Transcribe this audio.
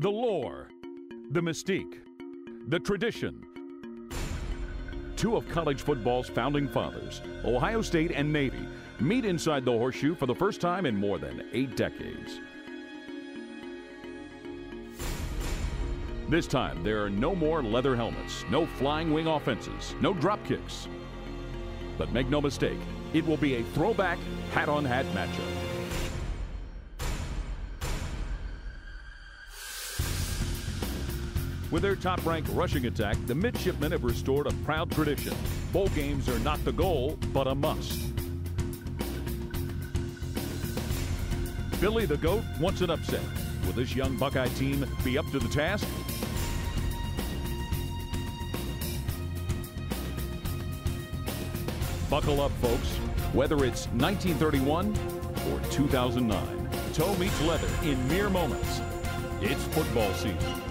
The lore, the mystique, the tradition. Two of college football's founding fathers, Ohio State and Navy, meet inside the horseshoe for the first time in more than eight decades. This time, there are no more leather helmets, no flying wing offenses, no drop kicks. But make no mistake, it will be a throwback hat on hat matchup. With their top ranked rushing attack, the midshipmen have restored a proud tradition. Bowl games are not the goal, but a must. Billy the Goat wants an upset. Will this young Buckeye team be up to the task? Buckle up, folks. Whether it's 1931 or 2009, toe meets leather in mere moments. It's football season.